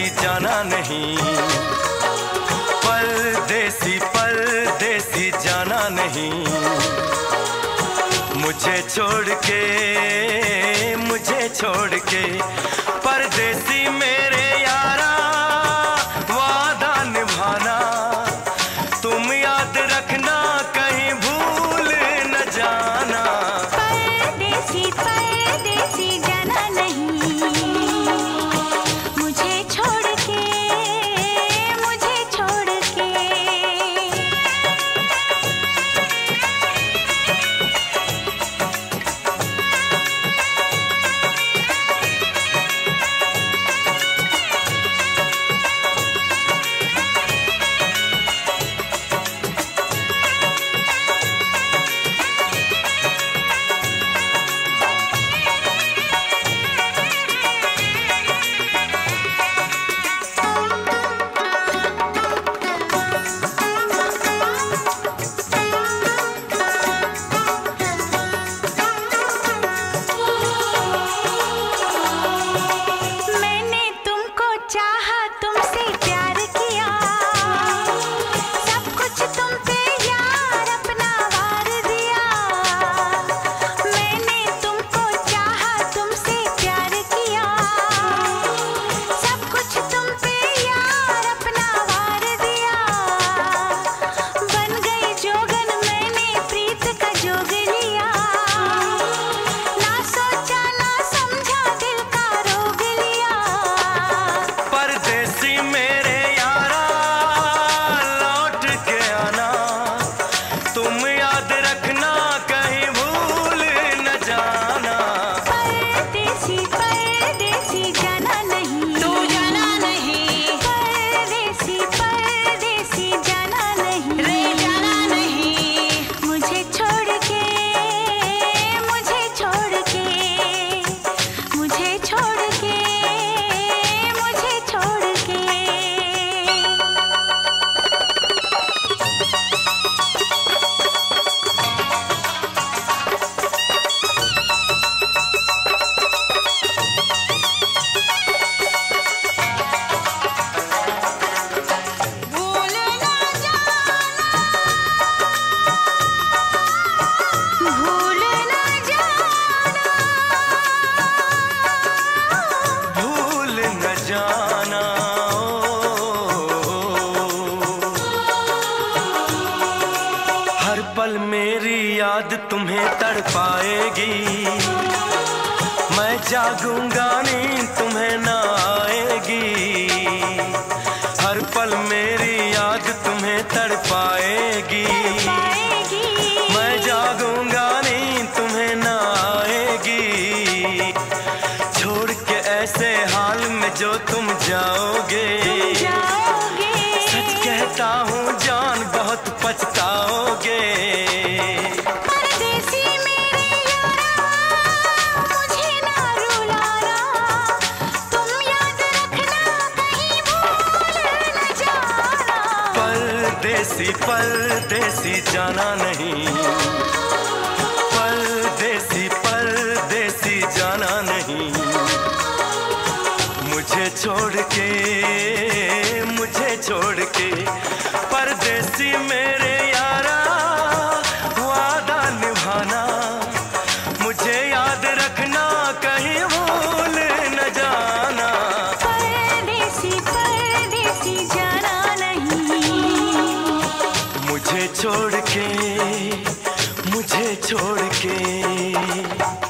कभी जाना नहीं। परदेसी परदेसी जाना नहीं। मुझे छोड़ के मुझे छोड़ के याद तुम्हें तड़पाएगी। मैं जागूँगा नहीं तुम्हें ना आएगी। हर पल मेरी याद तुम्हें तड़पाएगी। मैं जागूँगा नहीं तुम्हें ना आएगी। छोड़ के ऐसे हाल में जो तुम जाओगे, तुम जाओगे। सच कहता हूँ जान बहुत पछताओगे। जाना नहीं। परदेसी परदेसी जाना नहीं। मुझे छोड़ के, मुझे छोड़ के परदेसी मेरे यारा, वादा निभाना, मुझे यार Okay.